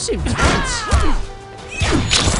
seem tense.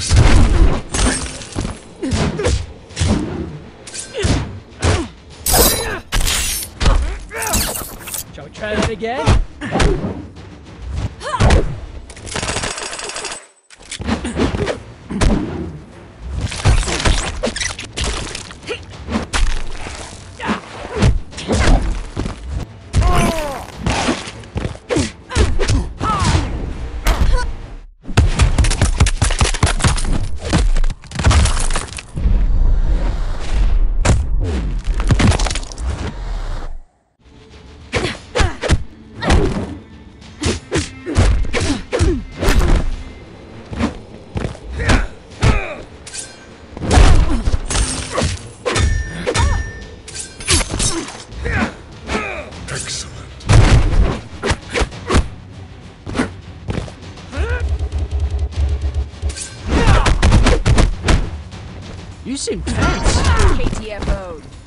Impressive. Shall we try that again? You seem tense. KTFO.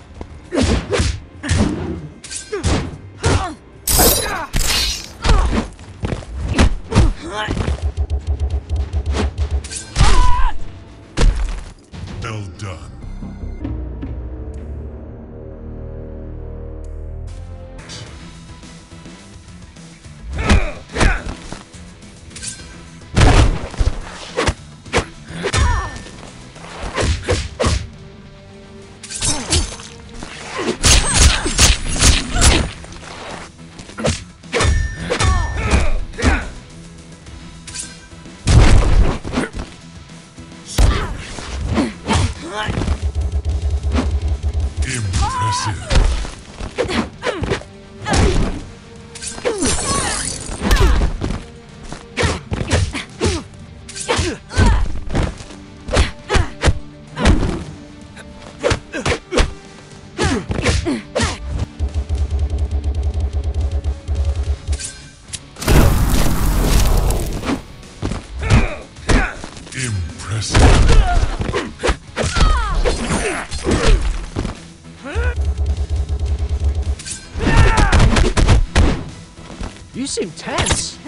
Impressive. You seem tense.